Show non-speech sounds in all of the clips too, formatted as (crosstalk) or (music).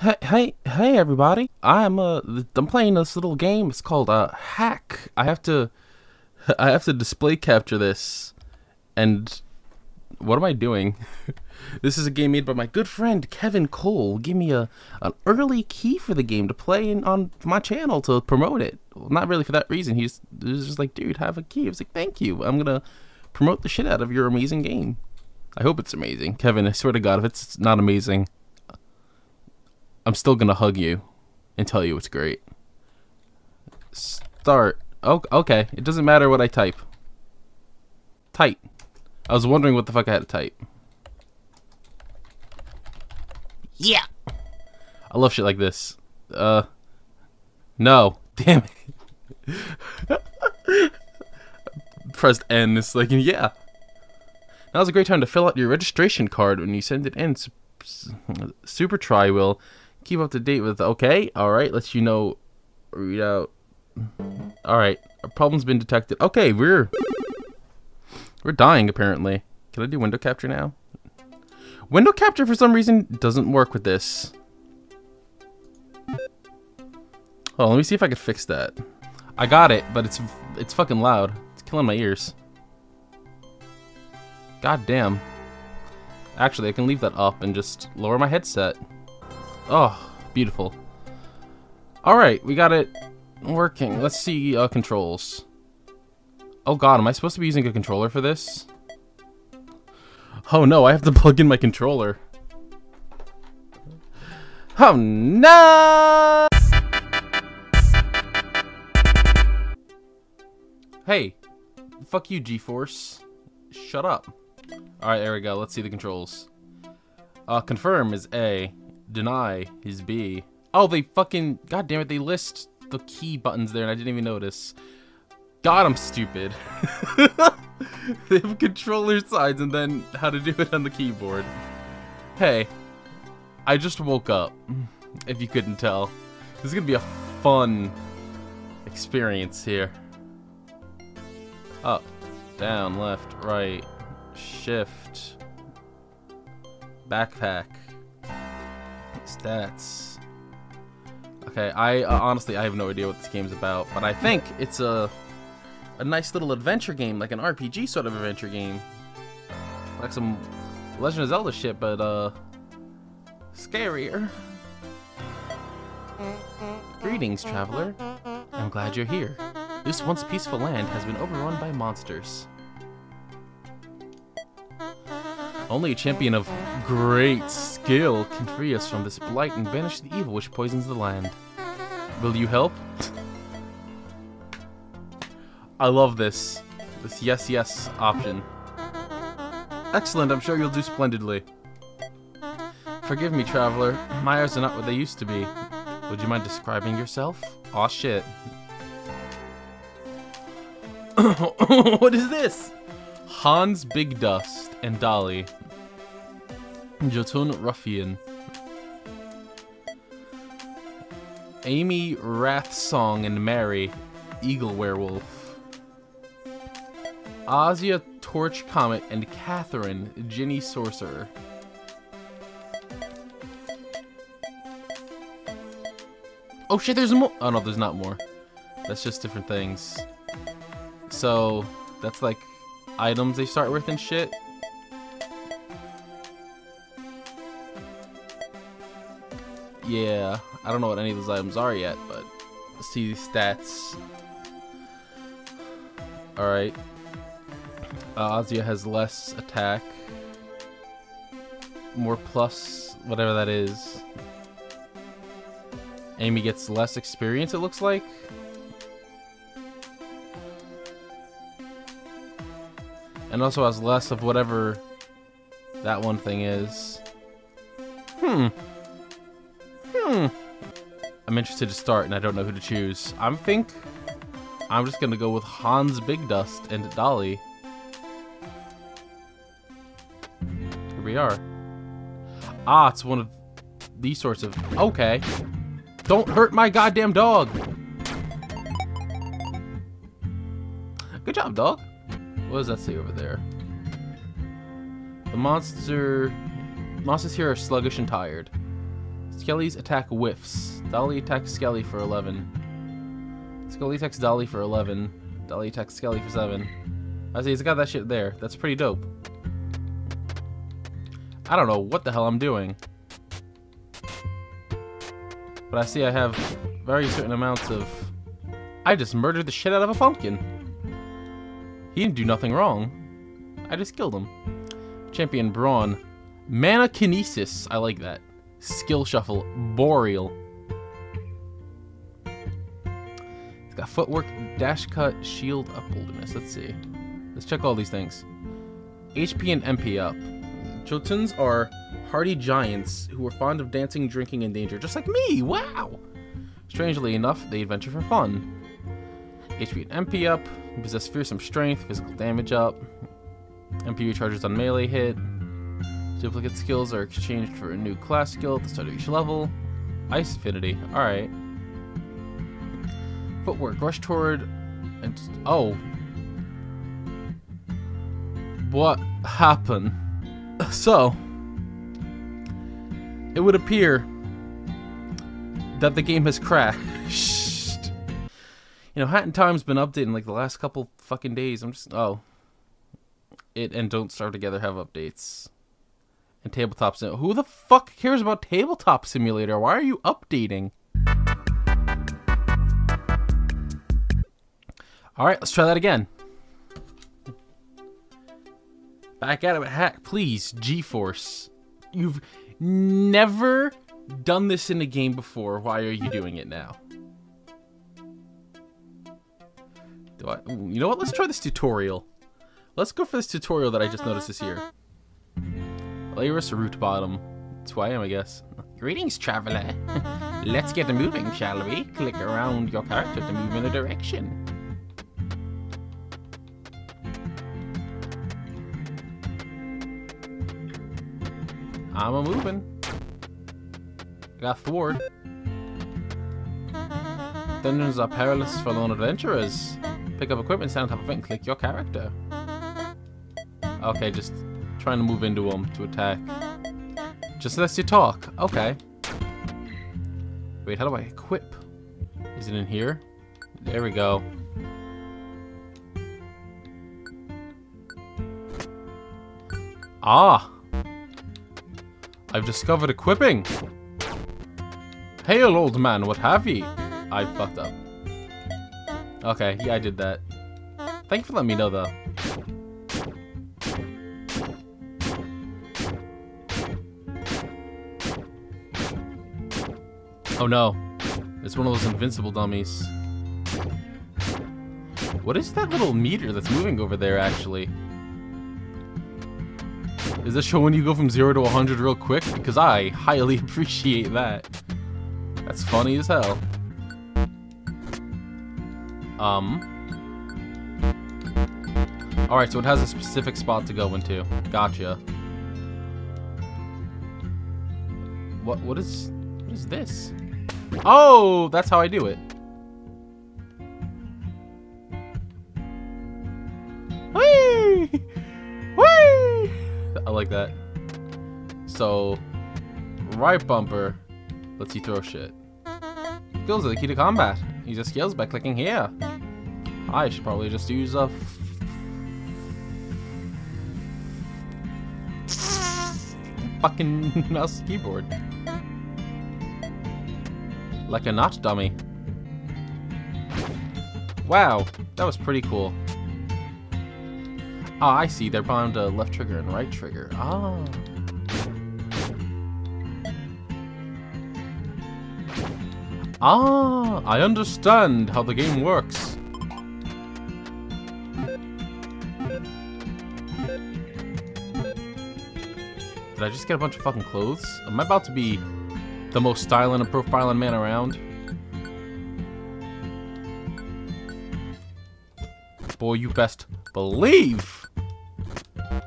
Hey, hey, hey, everybody! I'm uh, I'm playing this little game. It's called uh, Haque. I have to, (laughs) I have to display capture this, and what am I doing? (laughs) this is a game made by my good friend Kevin Cole. Give me a an early key for the game to play in, on my channel to promote it. Well, not really for that reason. He's he was just like, dude, have a key. I was like, thank you. I'm gonna promote the shit out of your amazing game. I hope it's amazing, Kevin. I swear to God, if it's not amazing. I'm still gonna hug you and tell you it's great. Start. Oh, okay. It doesn't matter what I type. Type. I was wondering what the fuck I had to type. Yeah. I love shit like this. Uh. No. (laughs) Damn it. Pressed N. It's like, yeah. Now's a great time to fill out your registration card when you send it in. Super Try will keep up to date with okay all right let you know read out. All right a problem's been detected. Okay we're we're dying apparently. Can i do window capture now? Window capture for some reason doesn't work with this. Oh let me see if i can fix that. I got it but it's it's fucking loud. It's killing my ears. God damn. Actually i can leave that up and just lower my headset Oh, beautiful. Alright, we got it working. Let's see uh, controls. Oh god, am I supposed to be using a controller for this? Oh no, I have to (laughs) plug in my controller. Oh no! Hey, fuck you, GeForce. Shut up. Alright, there we go. Let's see the controls. Uh, confirm is A. Deny is B. Oh, they fucking... God damn it, they list the key buttons there and I didn't even notice. God, I'm stupid. (laughs) they have controller sides and then how to do it on the keyboard. Hey, I just woke up, if you couldn't tell. This is gonna be a fun experience here. Up, down, left, right, shift, backpack. Stats. Okay, I uh, honestly I have no idea what this game's about, but I think it's a a nice little adventure game, like an RPG sort of adventure game, like some Legend of Zelda shit, but uh, scarier. Greetings, traveler. I'm glad you're here. This once peaceful land has been overrun by monsters. Only a champion of great skill can free us from this blight and banish the evil which poisons the land. Will you help? I love this. This yes yes option. Excellent, I'm sure you'll do splendidly. Forgive me, traveler. My eyes are not what they used to be. Would you mind describing yourself? Aw, shit. (coughs) what is this? Hans Big Dust and Dolly. Jotun Ruffian. Amy Wrathsong and Mary, Eagle Werewolf. Ozia Torch Comet and Catherine, Ginny Sorcerer. Oh shit, there's more! Oh no, there's not more. That's just different things. So, that's like items they start with and shit. Yeah, I don't know what any of those items are yet, but let's see these stats. Alright. Uh, Ozia has less attack. More plus, whatever that is. Amy gets less experience, it looks like. And also has less of whatever that one thing is. Hmm. I'm interested to start and I don't know who to choose. I think I'm just gonna go with Hans Big Dust and Dolly. Here we are. Ah, it's one of these sorts of... Okay. Don't hurt my goddamn dog! Good job, dog. What does that say over there? The monster... Monsters here are sluggish and tired. Skelly's attack whiffs. Dolly attacks Skelly for 11. Skelly attacks Dolly for 11. Dolly attacks Skelly for 7. I see, he's got that shit there. That's pretty dope. I don't know what the hell I'm doing. But I see I have very certain amounts of... I just murdered the shit out of a pumpkin. He didn't do nothing wrong. I just killed him. Champion Brawn. Mana Kinesis. I like that. Skill Shuffle. Boreal. It's got Footwork, Dash Cut, Shield Up Bolderness. Let's see. Let's check all these things. HP and MP up. Jotuns are hardy giants who are fond of dancing, drinking, and danger, just like me. Wow! Strangely enough, they adventure for fun. HP and MP up. Possess fearsome strength, physical damage up. MP recharges on melee hit. Duplicate skills are exchanged for a new class skill at the start of each level. Ice Affinity. Alright. Footwork. Rush toward... And, oh. What happened? (laughs) So, it would appear that the game has crashed. (laughs) You know, Hat in Time's been updating like the last couple fucking days. I'm just oh, it and Don't Starve Together have updates. And Tabletop Sim. Who the fuck cares about Tabletop Simulator? Why are you updating? All right, let's try that again. Back at it hack, please. GeForce. You've never done this in a game before. Why are you doing it now? Do I? You know what? Let's try this tutorial. Let's go for this tutorial that I just noticed this year. Laris Root Bottom. That's who I am, I guess. Greetings, traveler. (laughs) Let's get moving, shall we? Click around your character to move in a direction. I'm a moving. I got thwart. Dungeons are perilous for lone adventurers. Pick up equipment, stand on top of it, and click your character. Okay, just trying to move into them to attack. Just lets you talk. Okay. Wait, how do I equip? Is it in here? There we go. Ah! I've discovered equipping. Hail, old man, what have ye? I fucked up. Okay, yeah, I did that. Thank you for letting me know, though. Oh no. It's one of those invincible dummies. What is that little meter that's moving over there, actually? Is this showing you go from 0 to 100 real quick? Because I highly (laughs) appreciate that. That's funny as hell. Um. Alright, so it has a specific spot to go into. Gotcha. What, what is, what is this? Oh, that's how I do it. Whee! Whee! I like that. So, right bumper lets you throw shit. Skills are the key to combat. Use your skills by clicking here. I should probably just use a fucking mouse keyboard. Like a notch dummy. Wow, that was pretty cool. Ah, I see. They're bound to left trigger and right trigger. Ah. Ah, I understand how the game works. Did I just get a bunch of fucking clothes? Am I about to be the most styling and profiling man around? Boy, you best believe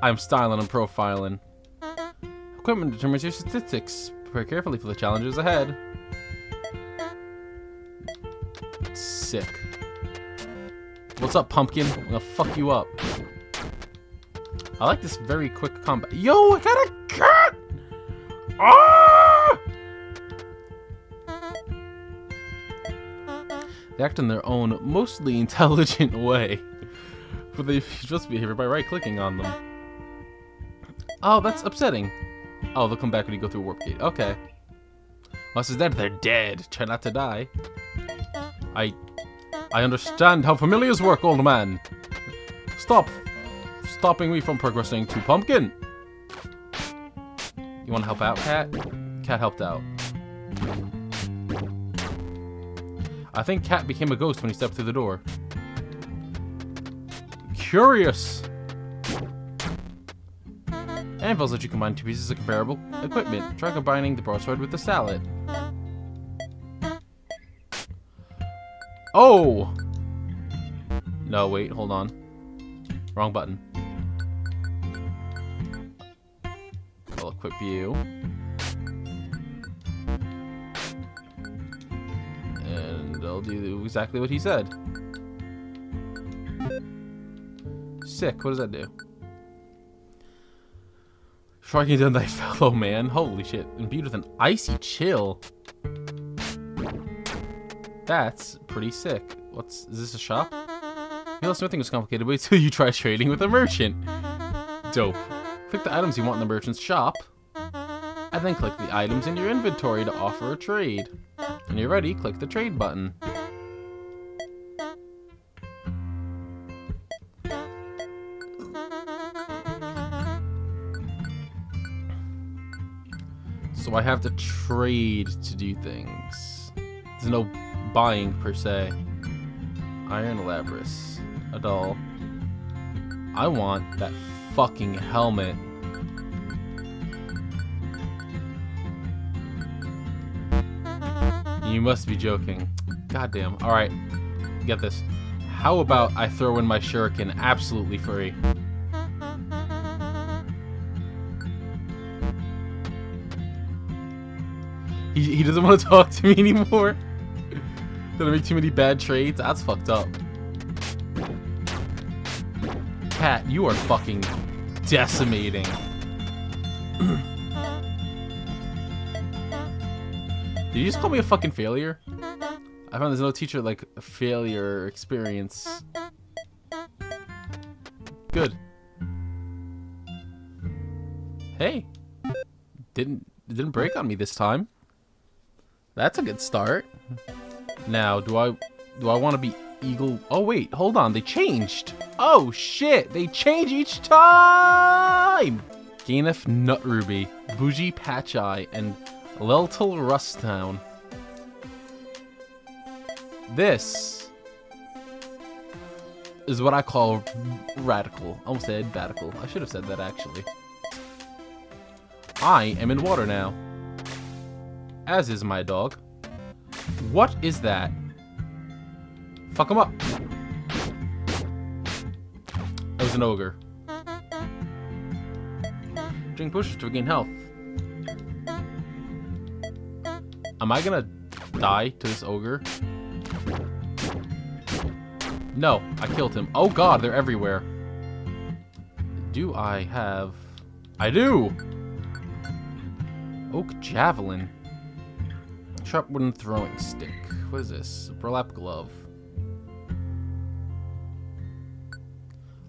I'm styling and profiling. Equipment determines your statistics. Prepare carefully for the challenges ahead. Sick. What's up, pumpkin? I'm gonna fuck you up. I like this very quick combat. Yo, I got a cat! Ah! They act in their own, mostly (laughs) intelligent way. But they just behavior by right-clicking on them. Oh, that's upsetting. Oh, they'll come back when you go through Warp Gate. Okay. Unless it's dead, they're dead. Try not to die. I... I understand how familiars work, old man. Stop stopping me from progressing to Pumpkin. You want to help out, Cat? Cat helped out. I think Cat became a ghost when he stepped through the door. Curious. Anvils let you combine two pieces of comparable equipment. Try combining the broadsword with the salad. Oh! No, wait, hold on. Wrong button. I'll equip you. I'll do exactly what he said. Sick, what does that do? Striking down thy fellow man. Holy shit. Imbued with an icy chill. That's pretty sick. What's is this a shop? Know, smithing was complicated, wait till you try trading with a merchant. Dope. Click the items you want in the merchant's shop, and then click the items in your inventory to offer a trade. When you're ready, click the trade button. So I have to trade to do things. There's no buying per se. Iron Labrys. A doll. I want that fucking helmet. You must be joking. Goddamn. Alright. Get this. How about I throw in my shuriken absolutely free? He, he doesn't want to (laughs) talk to me anymore. Did I make too many bad trades? That's fucked up. Cat, you are fucking decimating. (clears throat) Did you just call me a fucking failure? I found there's no teacher like a failure experience. Good. Hey. Didn't didn't break on me this time. That's a good start. Now, do I do I want to be eagle? Oh wait, hold on. They changed. Oh shit, they change each time. Ganef Nut Ruby, Bougie Patch Eye, and Leltal Rusttown. This is what I call radical. I almost said radical. I should have said that actually. I am in water now. As is my dog. What is that? Fuck him up. That was an ogre. Drink push to regain health. Am I gonna die to this ogre? No, I killed him. Oh god, they're everywhere. Do I have... I do! Oak Javelin. Sharp wooden throwing stick. What is this? Burlap glove.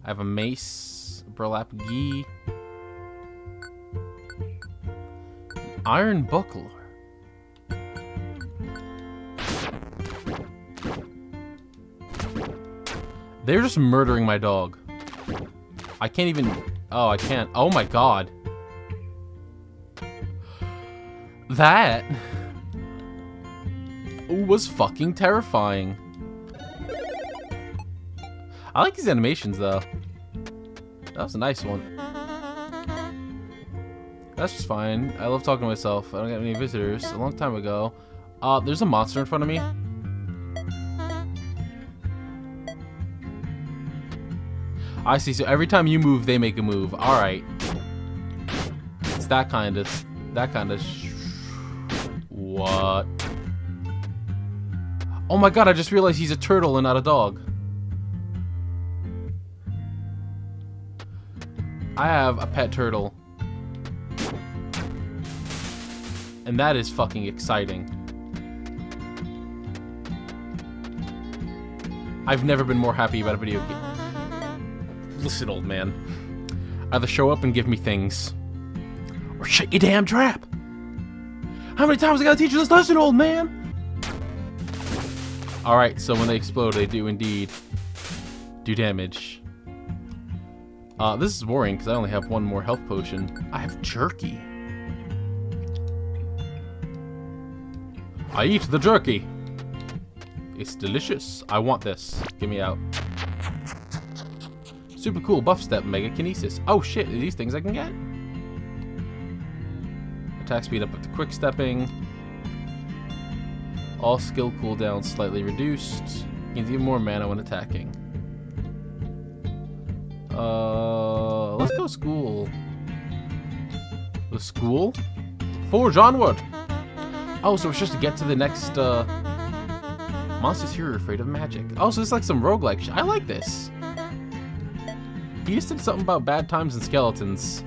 I have a mace, burlap gi, iron buckler. They're just murdering my dog. I can't even... Oh, I can't. Oh my god. That was fucking terrifying. I like these animations, though. That was a nice one. That's just fine. I love talking to myself. I don't get any visitors. A long time ago. Uh, there's a monster in front of me. I see. So every time you move, they make a move. All right. It's that kind of, that kind of. what? Oh my god! I just realized he's a turtle and not a dog. I have a pet turtle. And that is fucking exciting. I've never been more happy about a video game. Listen, old man. Either show up and give me things, or shut your damn trap. How many times I gotta teach you this lesson, old man? Alright, so when they explode, they do indeed do damage. Uh, this is boring because I only have one more health potion. I have jerky. I eat the jerky. It's delicious. I want this. Get me out. Super cool buff step, mega kinesis. Oh shit, are these things I can get? Attack speed up with the quick stepping. All skill cooldowns slightly reduced. Gains even more mana when attacking. Uh, let's go school. The school? Forge onward! Oh, so it's just to get to the next, uh... Monsters here are afraid of magic. Oh, so it's like some roguelike I like this. He just did something about bad times and skeletons.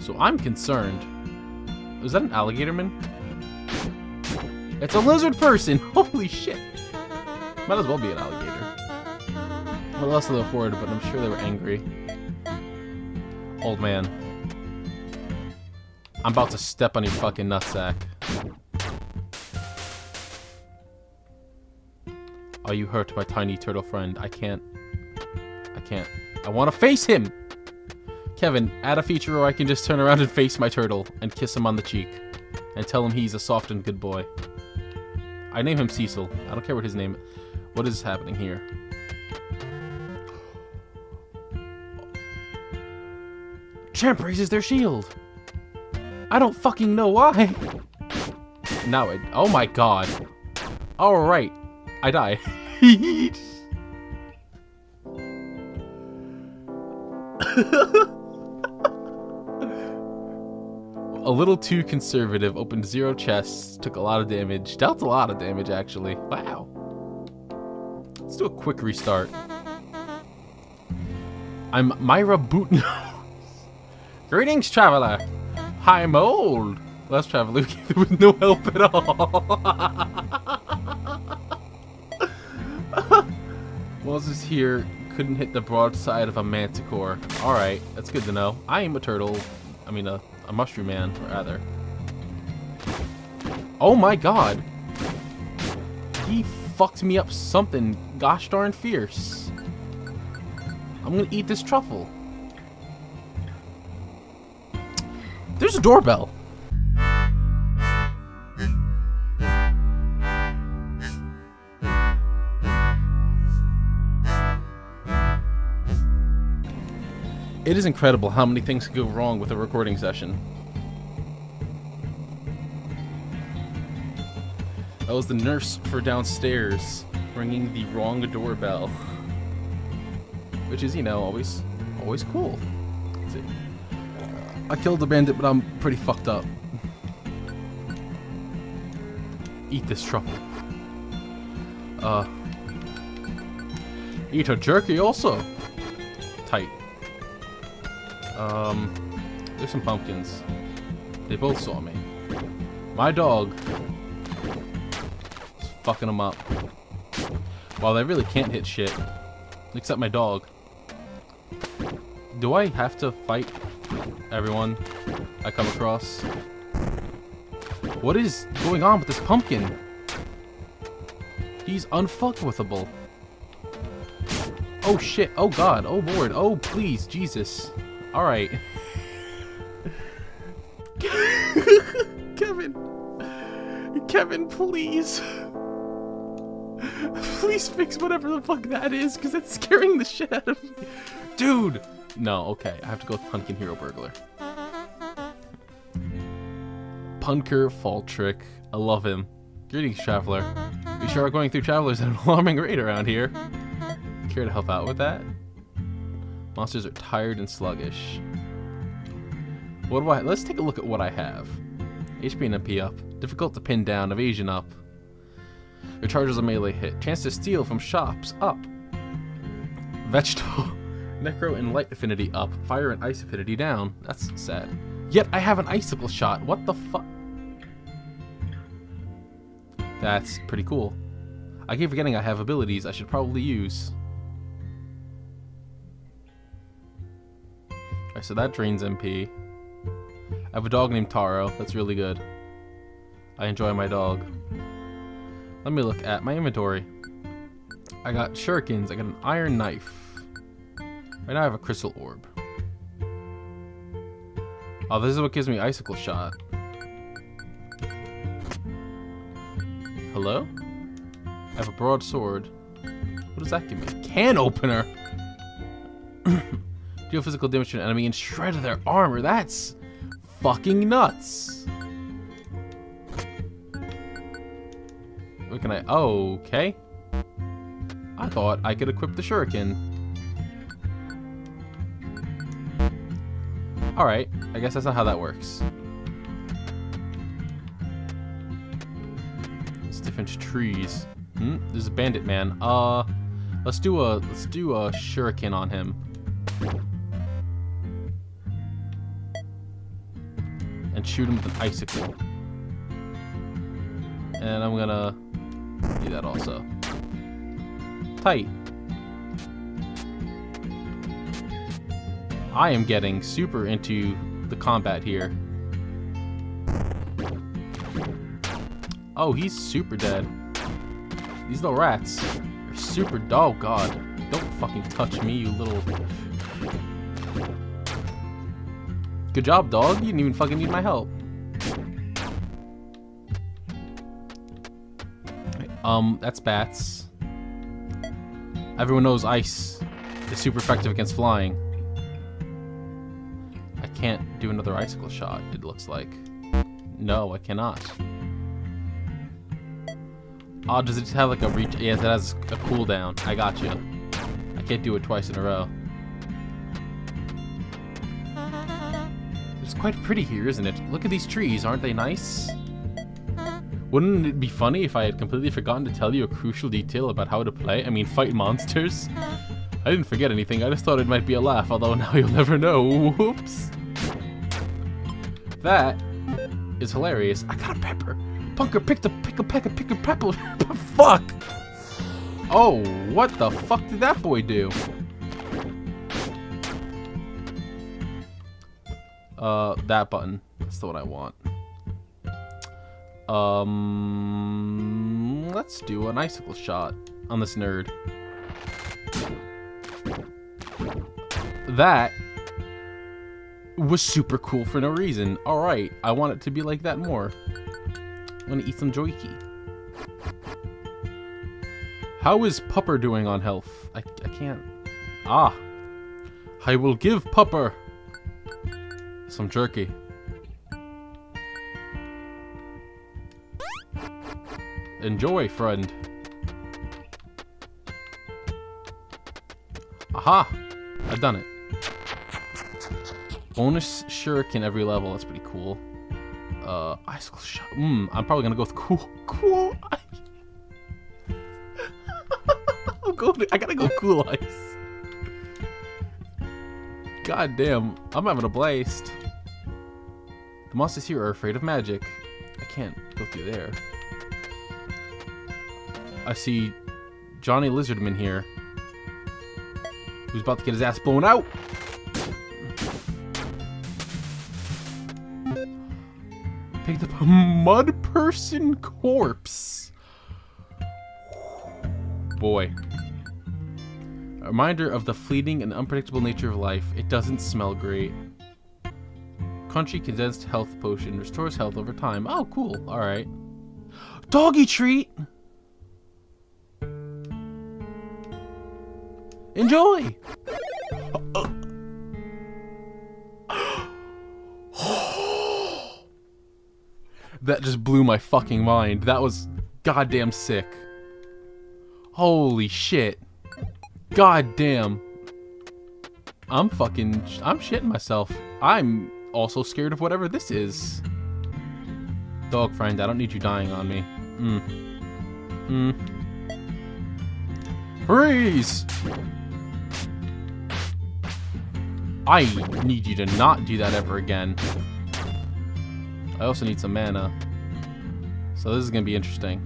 So I'm concerned. Was that an alligator man? It's a lizard person! (laughs) Holy shit! Might as well be an alligator. What else did they afford, but I'm sure they were angry. Old man. I'm about to step on your fucking nutsack. Are you hurt, my tiny turtle friend? I can't. I can't. I want to face him! Kevin, add a feature where I can just turn around and face my turtle and kiss him on the cheek. And tell him he's a soft and good boy. I name him Cecil. I don't care what his name What is happening here? Champ raises their shield. I don't fucking know why. Now it. Oh my god. All right, I die. (laughs) a little too conservative. Opened zero chests. Took a lot of damage. Dealt a lot of damage, actually. Wow. Let's do a quick restart. I'm Myra Bootnose. (laughs) Greetings, traveler. Hi, I'm old. Last traveler (laughs) with no help at all. (laughs) Moses here couldn't hit the broadside of a manticore. Alright, that's good to know. I am a turtle. I mean, a, a mushroom man, rather. Oh my god. He fucked me up something gosh darn fierce. I'm gonna eat this truffle. There's a doorbell. It is incredible how many things can go wrong with a recording session. That was the nurse for downstairs ringing the wrong doorbell. Which is, you know, always always cool. I killed the bandit, but I'm pretty fucked up. Eat this truffle. Uh. Eat a jerky also. Tight. Um. There's some pumpkins. They both saw me. My dog is fucking them up. Well, they really can't hit shit. Except my dog. Do I have to fight everyone I come across. What is going on with this pumpkin? He's unfuckwithable. Oh shit, oh god, oh lord, oh please, Jesus. Alright. (laughs) Kevin. Kevin, please. Please fix whatever the fuck that is, because it's scaring the shit out of me. Dude! No, okay. I have to go with Pumpkin Hero Burglar. Punker Faltrick. I love him. Greetings, Traveler. We sure are going through Travelers at an (laughs) alarming rate around here. Care to help out with that? Monsters are tired and sluggish. What do I... Let's take a look at what I have. HP and MP up. Difficult to pin down. Evasion up. Your charges a melee hit. Chance to steal from shops up. Vegetable. (laughs) Necro and Light Affinity up, Fire and Ice Affinity down. That's sad. Yet I have an Icicle shot. What the fuck? That's pretty cool. I keep forgetting I have abilities I should probably use. So that drains MP. I have a dog named Taro. That's really good. I enjoy my dog. Let me look at my inventory. I got shurikens. I got an iron knife. Right now I have a crystal orb. Oh, this is what gives me icicle shot. Hello? I have a broadsword. What does that give me? Can opener! (clears throat) Deal physical damage to an enemy and shred of their armor. That's fucking nuts. What can I... Okay. I thought I could equip the shuriken. Alright, I guess that's not how that works. It's different trees. Hmm, there's a bandit man. Uh, let's do a let's do a shuriken on him. And shoot him with an icicle. And I'm gonna do that also. Tight. I am getting super into the combat here. Oh, he's super dead. These little rats are super... Oh, God. Don't fucking touch me, you little... Good job, dog. You didn't even fucking need my help. Um, that's bats. Everyone knows ice is super effective against flying. I can't do another icicle shot, it looks like. No, I cannot. Oh, does it have like a reach? Yes, it has a cooldown. I got you. I can't do it twice in a row. It's quite pretty here, isn't it? Look at these trees, aren't they nice? Wouldn't it be funny if I had completely forgotten to tell you a crucial detail about how to play? I mean, fight monsters? I didn't forget anything, I just thought it might be a laugh, although now (laughs) you'll never know. Whoops. That is hilarious. I got a pepper. Punker picked a pick a peck a pick a pepper. (laughs) fuck. Oh, what the fuck did that boy do? Uh, that button. That's the one I want. Um, let's do an icicle shot on this nerd. That was super cool for no reason. Alright, I want it to be like that more. I'm gonna eat some Joiki. How is Pupper doing on health? I, I can't... Ah! I will give Pupper some jerky. Enjoy, friend. Aha! I've done it. Bonus shuriken every level. That's pretty cool. Uh, icicle shot. Hmm, I'm probably gonna go with cool. Cool I'll (laughs) go. I gotta go cool ice. God damn, I'm having a blast. The monsters here are afraid of magic. I can't go through there. I see Johnny Lizardman here. Who's about to get his ass blown out. Picked up a mud person corpse. Boy. A reminder of the fleeting and unpredictable nature of life. It doesn't smell great. Crunchy condensed health potion. Restores health over time. Oh, cool. Alright. Doggy treat! Enjoy! (gasps) that just blew my fucking mind. That was goddamn sick. Holy shit. God damn. I'm fucking... I'm shitting myself. I'm also scared of whatever this is. Dog friend, I don't need you dying on me. Hmm. Hmm. Freeze! I need you to not do that ever again. I also need some mana. So this is going to be interesting.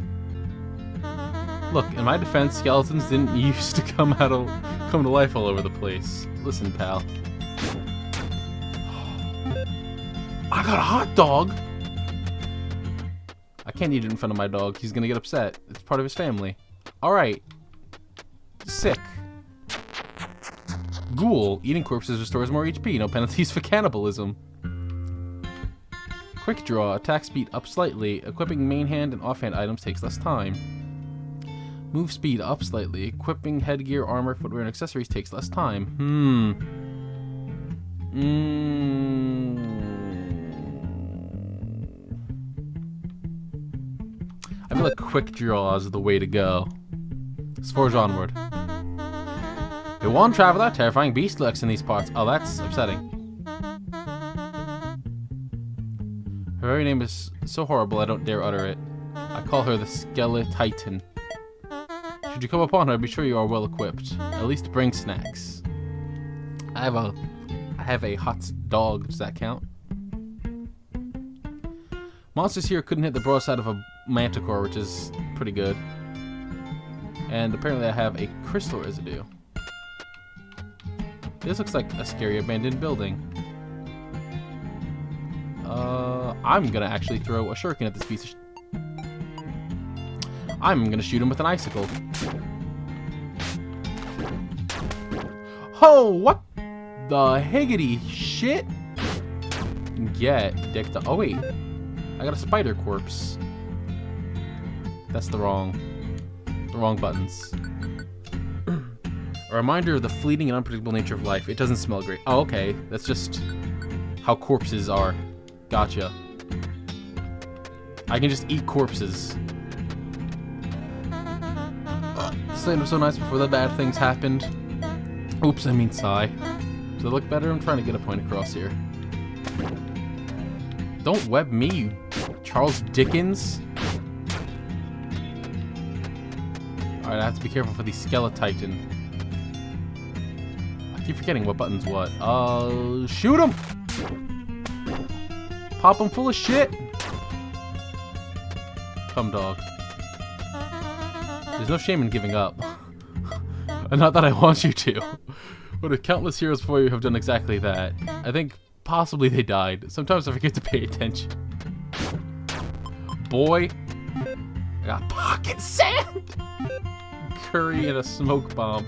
Look, in my defense, skeletons didn't (laughs) used to come out of come to life all over the place. Listen, pal. I got a hot dog. I can't eat it in front of my dog. He's gonna get upset. It's part of his family. All right. Sick. Ghoul. Eating corpses restores more HP. No penalties (laughs) for cannibalism. Quick draw. Attack speed up slightly. Equipping main hand and offhand items takes less time. Move speed up slightly. Equipping headgear, armor, footwear, and accessories takes less time. Hmm. Mm. Feel like quick draw is the way to go. Let's forge onward. It won't travel that terrifying beast lurks in these parts. Oh, that's upsetting. Her very name is so horrible I don't dare utter it. I call her the Skeletitan. Should you come upon her, be sure you are well equipped. At least bring snacks. I have a I have a hot dog, does that count? Monsters here couldn't hit the broadside of a manticore, which is pretty good. And apparently I have a crystal residue. This looks like a scary abandoned building. Uh, I'm gonna actually throw a shuriken at this piece of I'm gonna shoot him with an icicle. Oh, what the higgity shit? Get dick Oh wait, I got a spider corpse. That's the wrong, the wrong buttons. a reminder of the fleeting and unpredictable nature of life. It doesn't smell great. Oh, okay. That's just how corpses are. Gotcha. I can just eat corpses. This was so nice before the bad things happened. Oops, I mean sigh. Does it look better? I'm trying to get a point across here. Don't web me, you Charles Dickens. Alright, I have to be careful for the Skeletitan. I keep forgetting what button's what. Uh, shoot him! Pop him full of shit! Come, dog. There's no shame in giving up. (laughs) not that I want you to. But countless heroes before you have done exactly that. I think possibly they died. Sometimes I forget to pay attention. Boy, I got pocket sand! Curry and a smoke bomb.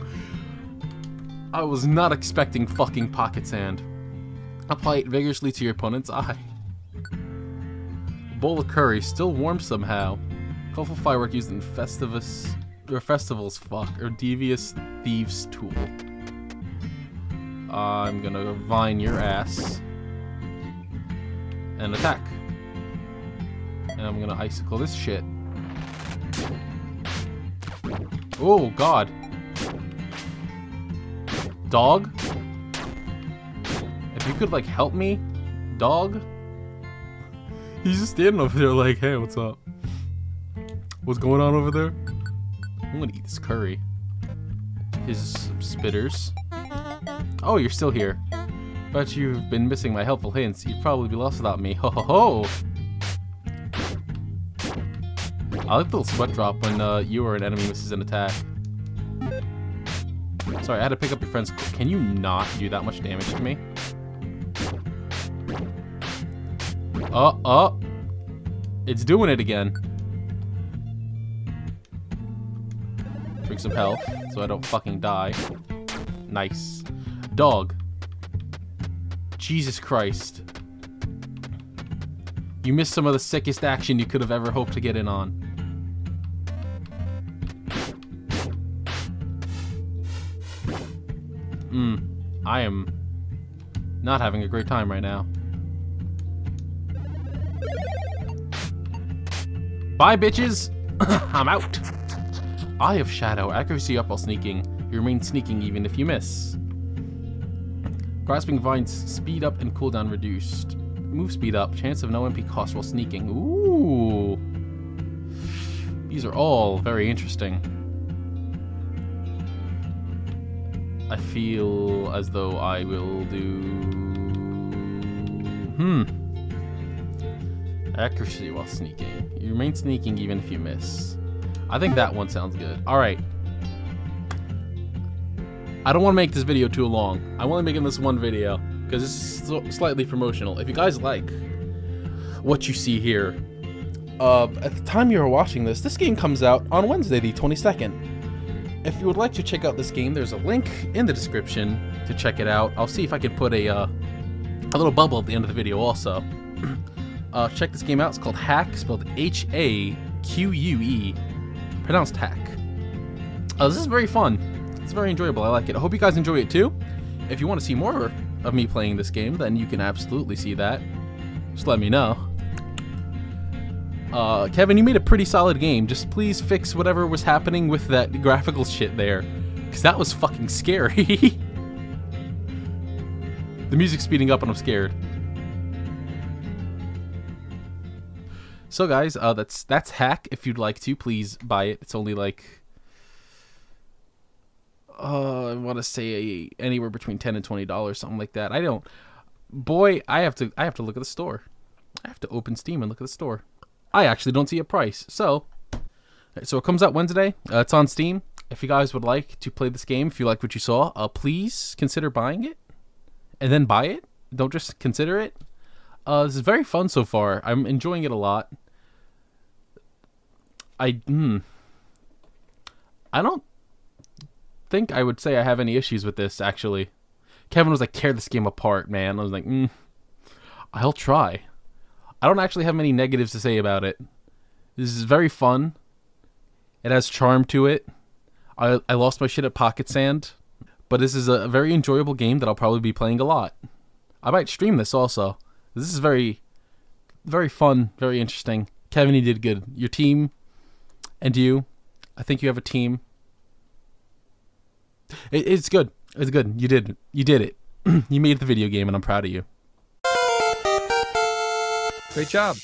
I was not expecting fucking pocket sand. Apply it vigorously to your opponent's eye. bowl of curry, still warm somehow. Colorful firework used in Festivus or festivals fuck or devious thieves tool. I'm gonna vine your ass and attack. And I'm gonna icicle this shit. Oh god. Dog? If you could like help me, dog? He's just standing over there like, hey, what's up? What's going on over there? I'm gonna eat this curry. His spitters. Oh, you're still here. But you've been missing my helpful hints. You'd probably be lost without me. Ho ho ho! I like the little sweat drop when uh, you or an enemy misses an attack. Sorry, I had to pick up your friend's... Can you not do that much damage to me? Uh, uh. It's doing it again. Drink some health so I don't fucking die. Nice. Dog. Jesus Christ. You missed some of the sickest action you could have ever hoped to get in on. Hmm. I am not having a great time right now. Bye, bitches! (coughs) I'm out! Eye of Shadow. Accuracy up while sneaking. You remain sneaking even if you miss. Grasping Vines. Speed up and cooldown reduced. Move speed up. Chance of no MP cost while sneaking. Ooh. These are all very interesting. I feel as though I will do... Hmm. Accuracy while sneaking. You remain sneaking even if you miss. I think that one sounds good. All right. I don't want to make this video too long. I'm only making this one video because it's slightly promotional. If you guys like what you see here, uh, at the time you are watching this, this game comes out on Wednesday, the 22nd. If you would like to check out this game, there's a link in the description to check it out. I'll see if I can put a uh, a little bubble at the end of the video also. (clears throat) uh, check this game out. It's called Haque, spelled H-A-Q-U-E, pronounced Hack. Uh, this is very fun. It's very enjoyable. I like it. I hope you guys enjoy it too. If you want to see more of me playing this game, then you can absolutely see that. Just let me know. Uh, Kevin, you made a pretty solid game. Just please fix whatever was happening with that graphical shit there. Because that was fucking scary. (laughs) the music's speeding up and I'm scared. So guys, uh, that's that's Haque. If you'd like to, please buy it. It's only like uh, I want to say anywhere between ten and twenty dollars, something like that. I don't. Boy, I have to. I have to look at the store. I have to open Steam and look at the store. I actually don't see a price. So, so it comes out Wednesday. Uh, it's on Steam. If you guys would like to play this game, if you like what you saw, uh, please consider buying it, and then buy it. Don't just consider it. Uh, this is very fun so far. I'm enjoying it a lot. I hmm. I don't think I would say I have any issues with this actually. Kevin was like, tear this game apart, man. I was like, mm, I'll try. I don't actually have many negatives to say about it. This is very fun. It has charm to it. I, I lost my shit at Pocket Sand, but this is a very enjoyable game that I'll probably be playing a lot. I might stream this also. This is very, very fun, very interesting. Kevin, you did good. Your team and you, I think you have a team. It, it's good. It's good. You did. You did it. (clears throat) you made the video game, and I'm proud of you. Great job.